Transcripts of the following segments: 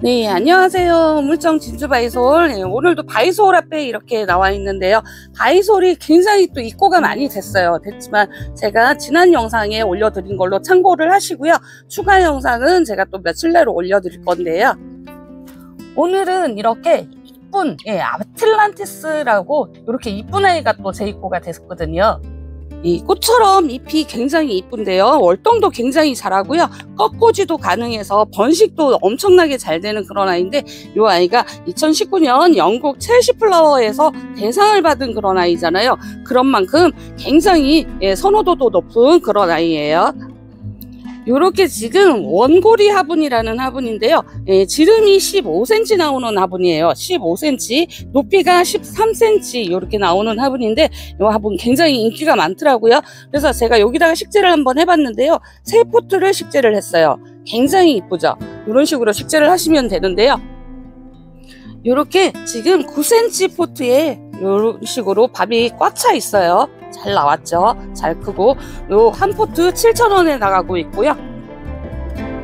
네, 안녕하세요. 물정 진주 바이솔. 네, 오늘도 바이솔 앞에 이렇게 나와 있는데요. 바이솔이 굉장히 또 입고가 많이 됐어요. 됐지만 제가 지난 영상에 올려드린 걸로 참고를 하시고요. 추가 영상은 제가 또 며칠 내로 올려드릴 건데요. 오늘은 이렇게 이쁜 예, 아틀란티스라고 이렇게 이쁜 아이가 또 재입고가 됐거든요. 이 꽃처럼 잎이 굉장히 이쁜데요. 월동도 굉장히 잘하고요. 꺾꽂이도 가능해서 번식도 엄청나게 잘 되는 그런 아이인데 이 아이가 2019년 영국 첼시 플라워에서 대상을 받은 그런 아이잖아요. 그런 만큼 굉장히 예, 선호도도 높은 그런 아이예요. 이렇게 지금 원고리 화분이라는 화분인데요. 예, 지름이 15cm 나오는 화분이에요. 15cm, 높이가 13cm 이렇게 나오는 화분인데 이 화분 굉장히 인기가 많더라고요. 그래서 제가 여기다가 식재를 한번 해봤는데요. 세 포트를 식재를 했어요. 굉장히 이쁘죠? 이런 식으로 식재를 하시면 되는데요. 이렇게 지금 9cm 포트에 이런 식으로 밥이 꽉 차 있어요. 잘 나왔죠? 잘 크고 요한 포트 7,000원에 나가고 있고요.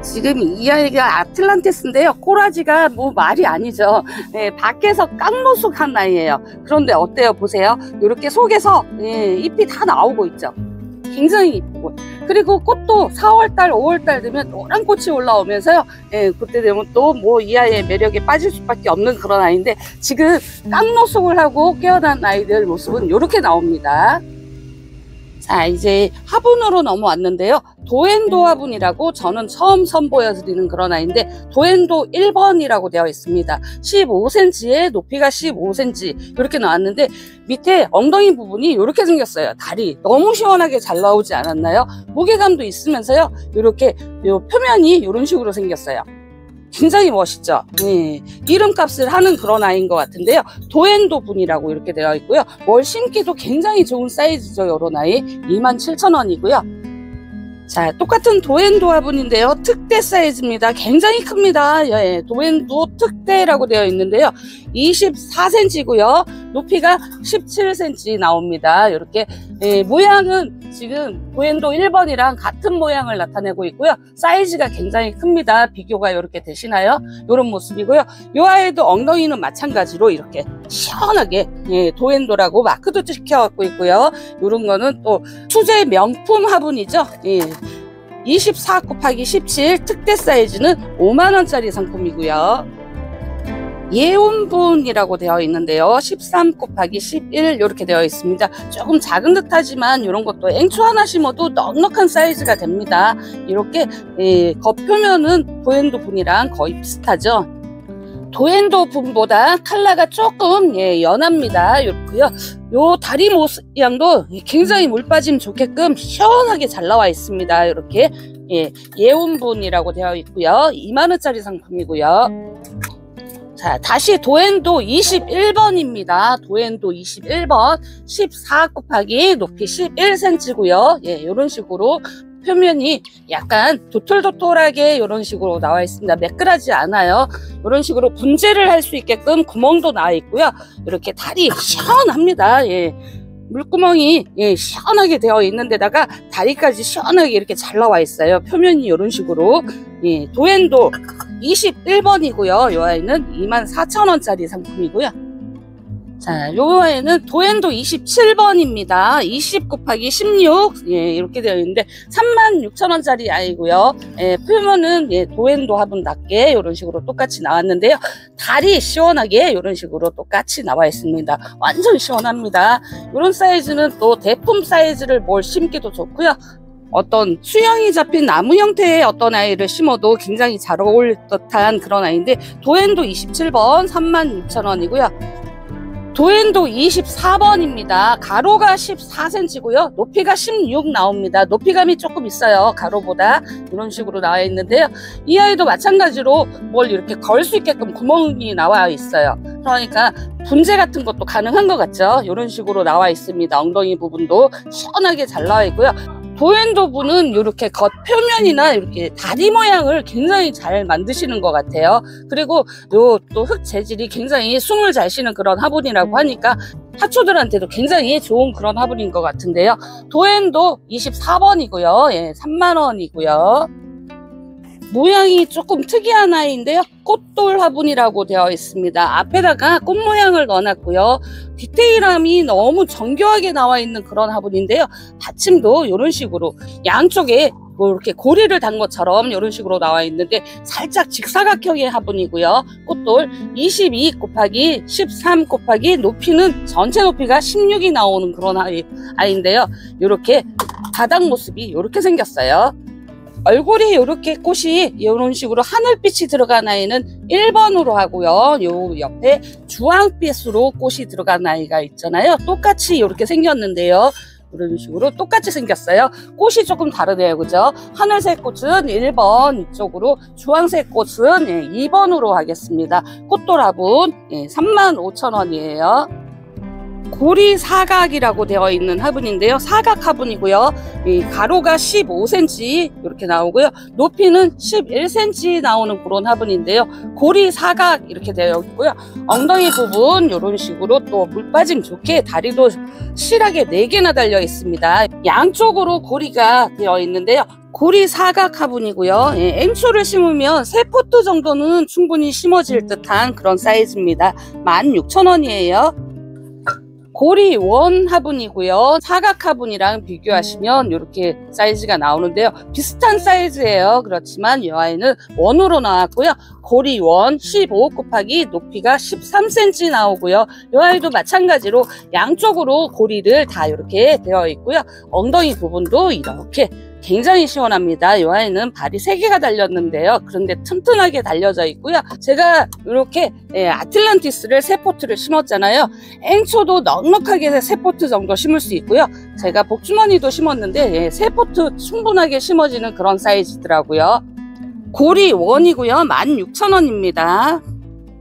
지금 이 아이가 아틀란티스인데요. 꼬라지가 뭐 말이 아니죠. 네, 밖에서 깡노숙한 아이예요. 그런데 어때요? 보세요. 이렇게 속에서 예, 잎이 다 나오고 있죠. 굉장히 이쁘고 그리고 꽃도 4월달 5월달 되면 노란 꽃이 올라오면서요 예, 그때 되면 또 뭐 이 아이의 매력에 빠질 수밖에 없는 그런 아이인데 지금 깡노숙을 하고 깨어난 아이들 모습은 이렇게 나옵니다 자 이제 화분으로 넘어왔는데요. 도엔도 화분이라고 저는 처음 선보여 드리는 그런 아이인데 도엔도 1번이라고 되어 있습니다. 15cm에 높이가 15cm 이렇게 나왔는데 밑에 엉덩이 부분이 이렇게 생겼어요. 다리 너무 시원하게 잘 나오지 않았나요? 무게감도 있으면서요. 이렇게 요 표면이 이런 식으로 생겼어요 굉장히 멋있죠. 네. 이름값을 하는 그런 아이인 것 같은데요. 도엔도 분이라고 이렇게 되어 있고요. 뭘 심기도 굉장히 좋은 사이즈죠. 이런 아이 27,000원이고요. 자, 똑같은 도엔도 화분인데요. 특대 사이즈입니다. 굉장히 큽니다. 예, 도엔도 특대라고 되어 있는데요. 24cm고요. 높이가 17cm 나옵니다. 이렇게 예, 모양은 지금 도엔도 1번이랑 같은 모양을 나타내고 있고요. 사이즈가 굉장히 큽니다. 비교가 이렇게 되시나요? 이런 모습이고요. 이 아이도 엉덩이는 마찬가지로 이렇게 시원하게 예, 도엔도라고 마크도 찍혀갖고 있고요. 이런 거는 또 수제 명품 화분이죠. 예. 24 곱하기 17 특대 사이즈는 5만원짜리 상품이고요. 예온분이라고 되어 있는데요. 13 곱하기 11 이렇게 되어 있습니다. 조금 작은 듯하지만 이런 것도 앵초 하나 심어도 넉넉한 사이즈가 됩니다. 이렇게 예, 겉표면은 도엔도 분이랑 거의 비슷하죠. 도엔도 분보다 칼라가 조금 예, 연합니다. 이렇고요. 요 다리 모양도 굉장히 물 빠짐 좋게끔 시원하게 잘 나와 있습니다. 이렇게 예, 예온분이라고 되어 있고요. 2만원짜리 상품이고요. 자, 다시 도엔도 21번입니다. 도엔도 21번 14 곱하기 높이 11cm고요. 예, 이런 식으로 표면이 약간 도톨도톨하게 이런 식으로 나와 있습니다. 매끈하지 않아요. 이런 식으로 분재를 할 수 있게끔 구멍도 나와 있고요. 이렇게 다리 시원합니다. 예. 물구멍이 예, 시원하게 되어 있는 데다가 다리까지 시원하게 이렇게 잘 나와 있어요. 표면이 이런 식으로 예, 도엔도 21번이고요. 이 아이는 24,000원짜리 상품이고요. 자, 요거에는 도엔도 27번입니다. 20 곱하기 16. 예, 이렇게 되어 있는데 36,000원짜리 아이고요. 예, 표면은 예, 도엔도 화분답게 이런 식으로 똑같이 나왔는데요. 다리 시원하게 이런 식으로 똑같이 나와 있습니다. 완전 시원합니다. 이런 사이즈는 또 대품 사이즈를 뭘 심기도 좋고요. 어떤 수영이 잡힌 나무 형태의 어떤 아이를 심어도 굉장히 잘 어울릴 듯한 그런 아이인데 도엔도 27번 36,000원이고요. 도엔도 24번입니다. 가로가 14cm고요. 높이가 16 나옵니다. 높이감이 조금 있어요. 가로보다 이런 식으로 나와 있는데요. 이 아이도 마찬가지로 뭘 이렇게 걸 수 있게끔 구멍이 나와 있어요. 그러니까 분재 같은 것도 가능한 것 같죠. 이런 식으로 나와 있습니다. 엉덩이 부분도 시원하게 잘 나와 있고요. 도엔도부는 이렇게 겉 표면이나 이렇게 다리 모양을 굉장히 잘 만드시는 것 같아요. 그리고 요 또 흙 재질이 굉장히 숨을 잘 쉬는 그런 화분이라고 하니까 하초들한테도 굉장히 좋은 그런 화분인 것 같은데요. 도엔도 24번이고요. 예, 3만원이고요. 모양이 조금 특이한 아이인데요. 꽃돌 화분이라고 되어 있습니다. 앞에다가 꽃 모양을 넣어놨고요. 디테일함이 너무 정교하게 나와 있는 그런 화분인데요. 받침도 이런 식으로 양쪽에 뭐 이렇게 고리를 단 것처럼 이런 식으로 나와 있는데 살짝 직사각형의 화분이고요. 꽃돌 22 곱하기 13 곱하기 높이는 전체 높이가 16이 나오는 그런 아이, 아이인데요. 이렇게 바닥 모습이 이렇게 생겼어요. 얼굴이 이렇게 꽃이 이런 식으로 하늘빛이 들어간 아이는 1번으로 하고요. 요 옆에 주황빛으로 꽃이 들어간 아이가 있잖아요. 똑같이 이렇게 생겼는데요. 이런 식으로 똑같이 생겼어요. 꽃이 조금 다르네요. 그죠? 하늘색 꽃은 1번 이쪽으로 주황색 꽃은 예, 2번으로 하겠습니다. 꽃도라분 예, 35,000원이에요. 고리 사각이라고 되어 있는 화분인데요. 사각 화분이고요. 이 가로가 15cm 이렇게 나오고요. 높이는 11cm 나오는 그런 화분인데요. 고리 사각 이렇게 되어 있고요. 엉덩이 부분 이런 식으로 또 물 빠짐 좋게 다리도 실하게 4개나 달려 있습니다. 양쪽으로 고리가 되어 있는데요. 고리 사각 화분이고요. 예, 앵초를 심으면 3포트 정도는 충분히 심어질 듯한 그런 사이즈입니다. 16,000원이에요. 고리 원 화분이고요. 사각 화분이랑 비교하시면 이렇게 사이즈가 나오는데요. 비슷한 사이즈예요. 그렇지만 이 아이는 원으로 나왔고요. 고리 원 15 곱하기 높이가 13cm 나오고요. 이 아이도 마찬가지로 양쪽으로 고리를 다 이렇게 되어 있고요. 엉덩이 부분도 이렇게 굉장히 시원합니다. 이 아이는 발이 3개가 달렸는데요. 그런데 튼튼하게 달려져 있고요. 제가 이렇게 예, 아틀란티스를 3포트를 심었잖아요. 앵초도 넉넉하게 3포트 정도 심을 수 있고요. 제가 복주머니도 심었는데 예, 3포트 충분하게 심어지는 그런 사이즈더라고요. 고리 원이고요. 16,000원입니다.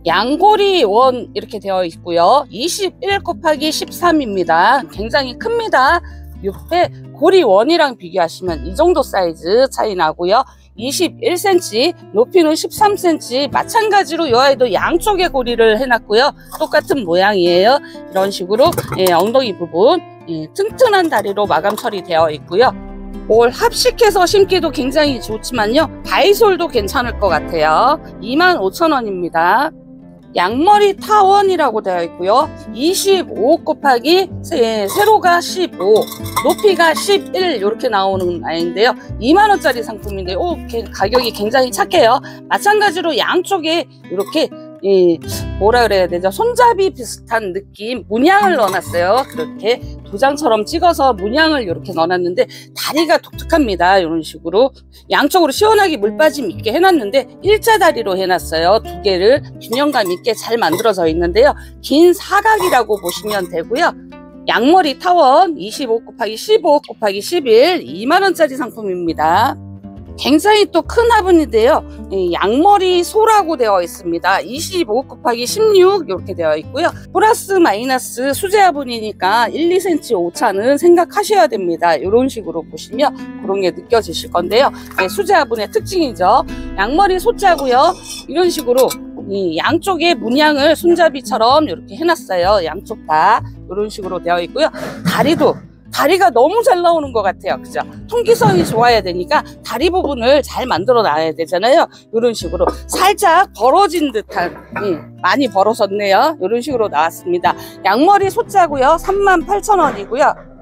양고리 원 이렇게 되어 있고요. 21 곱하기 13입니다. 굉장히 큽니다. 옆에 고리 원이랑 비교하시면 이 정도 사이즈 차이 나고요. 21cm, 높이는 13cm, 마찬가지로 이 아이도 양쪽에 고리를 해놨고요. 똑같은 모양이에요. 이런 식으로 예, 엉덩이 부분 예, 튼튼한 다리로 마감 처리되어 있고요. 뭘 합식해서 심기도 굉장히 좋지만요. 바이솔도 괜찮을 것 같아요. 25,000원입니다. 양머리 타원이라고 되어 있고요. 25 곱하기 세, 세로가 15, 높이가 11 이렇게 나오는 아이인데요. 2만원짜리 상품인데 오, 가격이 굉장히 착해요. 마찬가지로 양쪽에 이렇게 이 뭐라 그래야 되죠? 손잡이 비슷한 느낌 문양을 넣어놨어요. 그렇게 도장처럼 찍어서 문양을 이렇게 넣어놨는데 다리가 독특합니다. 이런 식으로 양쪽으로 시원하게 물 빠짐 있게 해놨는데 일자 다리로 해놨어요. 두 개를 균형감 있게 잘 만들어져 있는데요. 긴 사각이라고 보시면 되고요. 양머리 타원 25 곱하기 15 곱하기 11 2만원짜리 상품입니다. 굉장히 또 큰 화분인데요. 양머리 소라고 되어 있습니다. 25 곱하기 16 이렇게 되어 있고요. 플러스 마이너스 수제 화분이니까 1, 2cm 오차는 생각하셔야 됩니다. 이런 식으로 보시면 그런 게 느껴지실 건데요. 네, 수제 화분의 특징이죠. 양머리 소자고요. 이런 식으로 이 양쪽에 문양을 손잡이처럼 이렇게 해놨어요. 양쪽 다 이런 식으로 되어 있고요. 다리도 다리가 너무 잘 나오는 것 같아요. 그죠? 통기성이 좋아야 되니까 다리 부분을 잘 만들어 놔야 되잖아요. 이런 식으로 살짝 벌어진 듯한 예, 많이 벌어졌네요. 이런 식으로 나왔습니다. 양머리 소자고요. 38,000원이고요.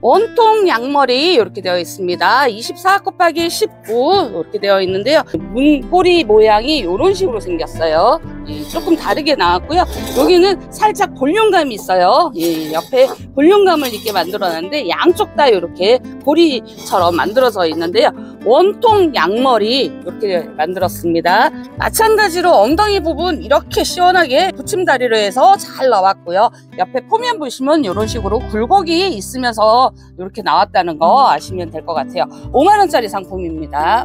원통 양머리 이렇게 되어 있습니다. 24 곱하기 19 이렇게 되어 있는데요. 문고리 모양이 이런 식으로 생겼어요. 예, 조금 다르게 나왔고요. 여기는 살짝 볼륨감이 있어요. 예, 옆에 볼륨감을 있게 만들어놨는데 양쪽 다 이렇게 고리처럼 만들어져 있는데요. 원통 양머리 이렇게 만들었습니다. 마찬가지로 엉덩이 부분 이렇게 시원하게 붙임다리로 해서 잘 나왔고요. 옆에 포면 보시면 이런 식으로 굴곡이 있으면서 이렇게 나왔다는 거 아시면 될 것 같아요. 5만원짜리 상품입니다.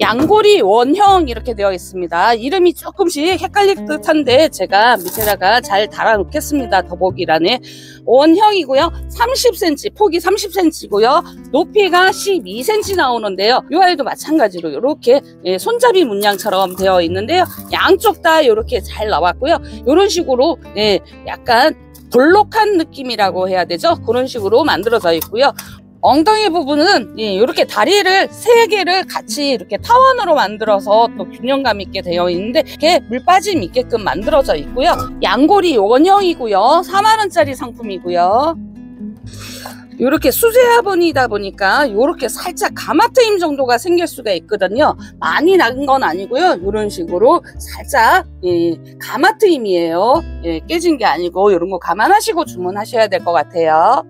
양고리 원형 이렇게 되어 있습니다. 이름이 조금씩 헷갈릴 듯한데 제가 밑에다가 잘 달아 놓겠습니다. 더보기란에 원형이고요. 30cm 폭이 30cm고요. 높이가 12cm 나오는데요. 이 아이도 마찬가지로 이렇게 예, 손잡이 문양처럼 되어 있는데요. 양쪽 다 이렇게 잘 나왔고요. 이런 식으로 예, 약간 볼록한 느낌이라고 해야 되죠. 그런 식으로 만들어져 있고요. 엉덩이 부분은 예, 이렇게 다리를 세 개를 같이 이렇게 타원으로 만들어서 또 균형감 있게 되어 있는데 이렇게 물 빠짐 있게끔 만들어져 있고요. 양골이 원형이고요. 4만 원짜리 상품이고요. 이렇게 수제 화분이다 보니까 이렇게 살짝 가마 트임 정도가 생길 수가 있거든요. 많이 나은 건 아니고요. 이런 식으로 살짝 예, 가마 트임이에요. 예, 깨진 게 아니고 이런 거 감안하시고 주문하셔야 될 것 같아요.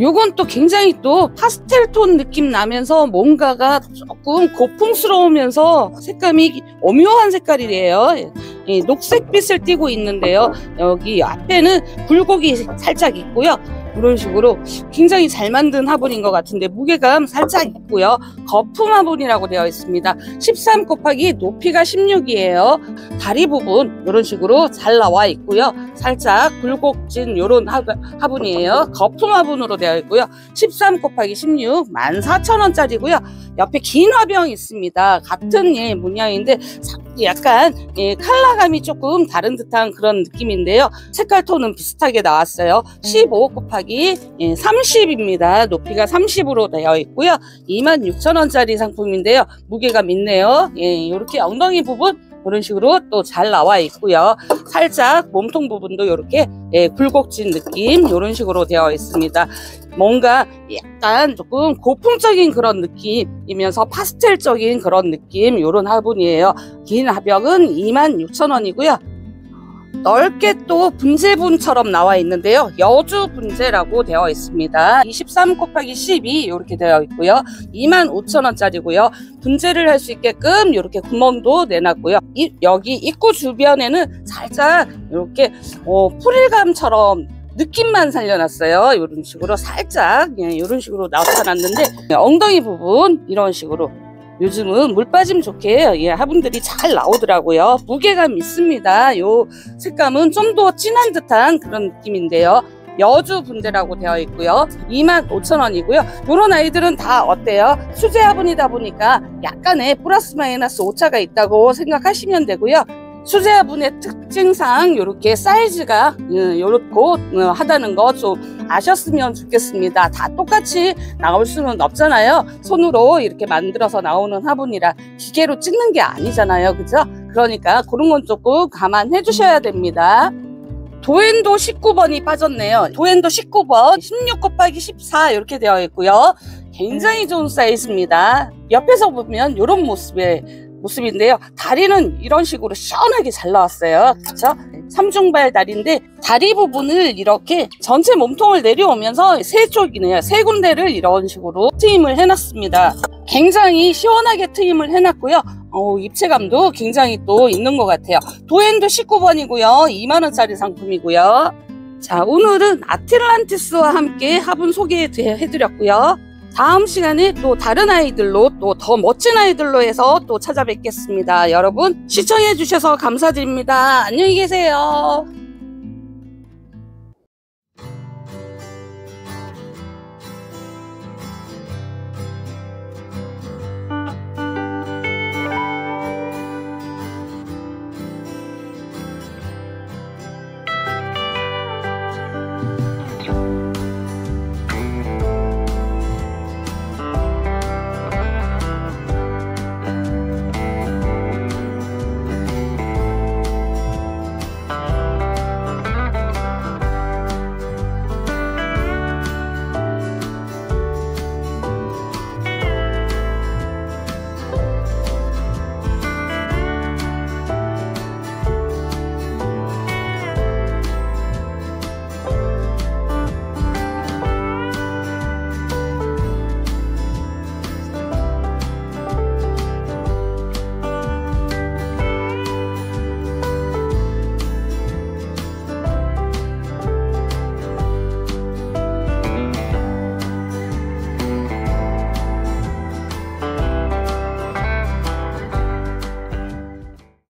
요건 또 굉장히 또 파스텔 톤 느낌 나면서 뭔가가 조금 고풍스러우면서 색감이 오묘한 색깔이래요. 예, 녹색빛을 띠고 있는데요. 여기 앞에는 굴곡이 살짝 있고요. 이런 식으로 굉장히 잘 만든 화분인 것 같은데 무게감 살짝 있고요. 거품 화분이라고 되어 있습니다. 13 곱하기 높이가 16이에요. 다리 부분 이런 식으로 잘 나와 있고요. 살짝 굴곡진 이런 화분이에요. 거품 화분으로 되어 있고요. 13 곱하기 16 14,000원짜리고요. 옆에 긴 화병이 있습니다. 같은 예, 문양인데 약간 예, 컬러감이 조금 다른 듯한 그런 느낌인데요. 색깔 톤은 비슷하게 나왔어요. 15 곱하기 예, 30입니다. 높이가 30으로 되어 있고요. 26,000원짜리 상품인데요. 무게감 있네요. 예, 이렇게 엉덩이 부분 그런 식으로 또 잘 나와 있고요. 살짝 몸통 부분도 이렇게 예, 굴곡진 느낌 이런 식으로 되어 있습니다. 뭔가 약간 조금 고풍적인 그런 느낌이면서 파스텔적인 그런 느낌 이런 화분이에요. 긴 화벽은 26,000원이고요. 넓게 또 분재분처럼 나와 있는데요. 여주 분재라고 되어 있습니다. 23 곱하기 12 이렇게 되어 있고요. 25,000원짜리고요. 분재를 할 수 있게끔 이렇게 구멍도 내놨고요. 이, 여기 입구 주변에는 살짝 이렇게 어, 프릴감처럼 느낌만 살려놨어요. 이런 식으로 살짝 예, 이런 식으로 나타났는데 엉덩이 부분 이런 식으로 요즘은 물 빠짐 좋게 예, 화분들이 잘 나오더라고요. 무게감 있습니다. 요 색감은 좀 더 진한 듯한 그런 느낌인데요. 여주 분대라고 되어 있고요. 25,000원이고요. 이런 아이들은 다 어때요? 수제 화분이다 보니까 약간의 플러스 마이너스 오차가 있다고 생각하시면 되고요. 수제화분의 특징상 이렇게 사이즈가 이렇고 어, 하다는 거 좀 아셨으면 좋겠습니다. 다 똑같이 나올 수는 없잖아요. 손으로 이렇게 만들어서 나오는 화분이라 기계로 찍는 게 아니잖아요. 그죠? 그러니까 그런 건 조금 감안해 주셔야 됩니다. 도엔도 19번이 빠졌네요. 도엔도 19번 16 곱하기 14 이렇게 되어 있고요. 굉장히 좋은 사이즈입니다. 옆에서 보면 이런 모습의 모습인데요. 다리는 이런 식으로 시원하게 잘 나왔어요. 그쵸? 삼중발 다리인데 다리 부분을 이렇게 전체 몸통을 내려오면서 세 쪽이네요. 세 군데를 이런 식으로 트임을 해놨습니다. 굉장히 시원하게 트임을 해놨고요. 어, 입체감도 굉장히 또 있는 것 같아요. 도엔도 19번이고요. 2만원짜리 상품이고요. 자, 오늘은 아틀란티스와 함께 화분 소개해드렸고요. 다음 시간에 또 다른 아이들로 또 더 멋진 아이들로 해서 또 찾아뵙겠습니다. 여러분 시청해 주셔서 감사드립니다. 안녕히 계세요.